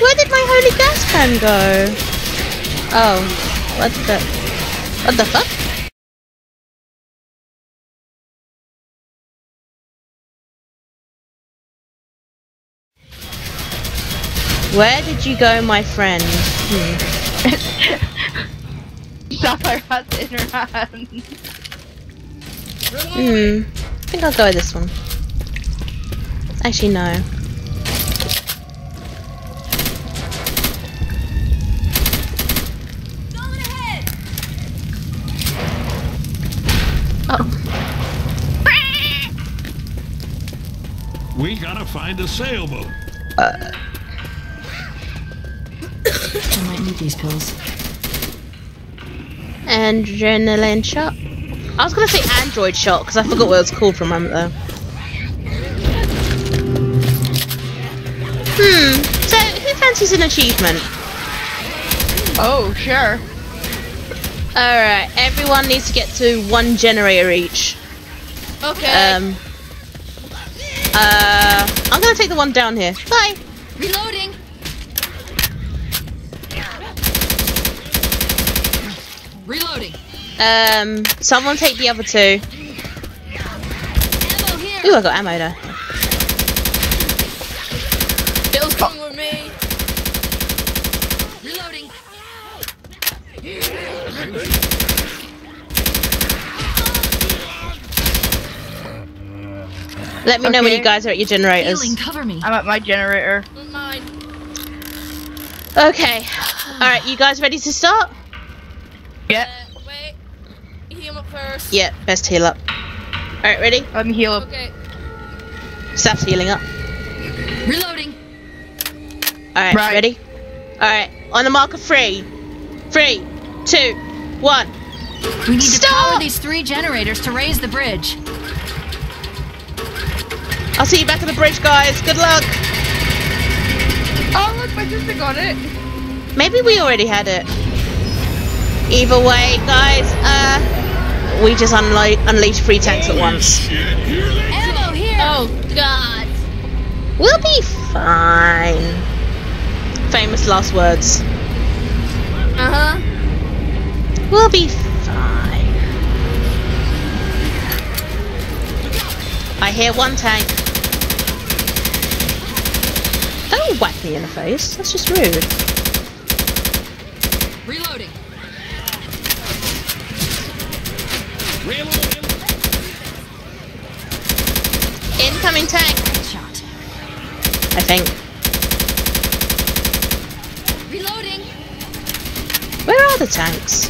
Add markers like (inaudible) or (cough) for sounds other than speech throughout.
Where did my holy gas can go? Oh, what the... What the fuck? Where did you go, my friend? Hmm. Sapphire has it in her hand. Hmm. I think I'll go with this one. Actually, no. We gotta find a sailboat. Uh, (coughs) I might need these pills. adrenaline shot. I was gonna say android shot because I forgot what it was called for a moment though. Hmm. So, who fancies an achievement? Oh, sure. Alright, everyone needs to get to one generator each. Okay. Um. Uh. I'm gonna take the one down here. Bye! Reloading. Reloading. Um. Someone take the other two. Ammo here. Ooh, I got ammo there. Bill's coming with me. Reloading. Let me know when you guys are at your generators. Healing, cover me. I'm at my generator. Mine. Okay. Alright, you guys ready to start? Yep. Uh, wait. Heal up first. Yeah, best heal up. Alright, ready? Let me heal up. Okay. Saph's healing up. Reloading. Alright, Right. ready? Alright, on the mark of three. Three, two, one. We need to power these three generators to raise the bridge. I'll see you back at the bridge, guys. Good luck. Oh, look, my sister got it. Maybe we already had it. Either way, guys, uh, we just unlo- unleashed three tanks at once. Shit, here they Ammo here! Oh God. We'll be fine. Famous last words. Uh huh. We'll be fine. I hear one tank. Don't whack me in the face. That's just rude. Reloading. Reload. Incoming tank, Shot. I think. Reloading. Where are the tanks?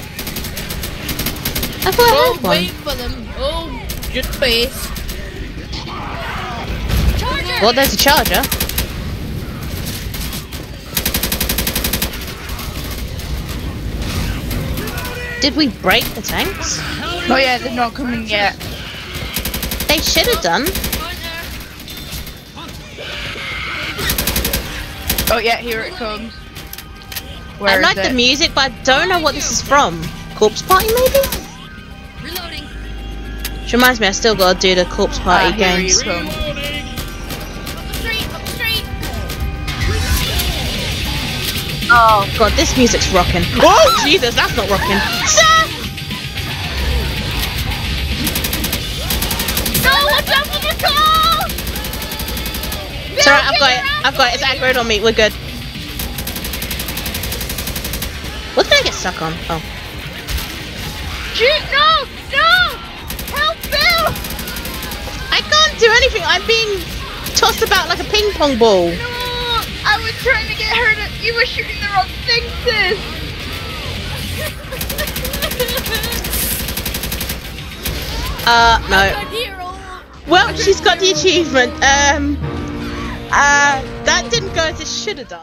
I thought I Oh, heard one. wait for them. Oh, just space. Charger. Well, there's a charger. Did we break the tanks? Oh yeah, they're not coming yet. They should have done. Oh yeah, here it comes. I like it? the music, but I don't know what this is from. Corpse Party, maybe? Reloading. Which reminds me, I still gotta do the Corpse Ah, Party here games. Oh god, this music's rocking. Oh (laughs) Jesus, that's not rocking. Sir! No, watch out for the car. It's alright, I've got it. I've got it. It's aggroed on me. We're good. What did I get stuck on? Oh. Shoot! No! No! Help, Bill! I can't do anything. I'm being tossed about like a ping pong ball. No! I was trying to get her to. You were shooting the wrong thing, sis. (laughs) Uh, no. Well, she's got the achievement. Um, uh, that didn't go as it should have done.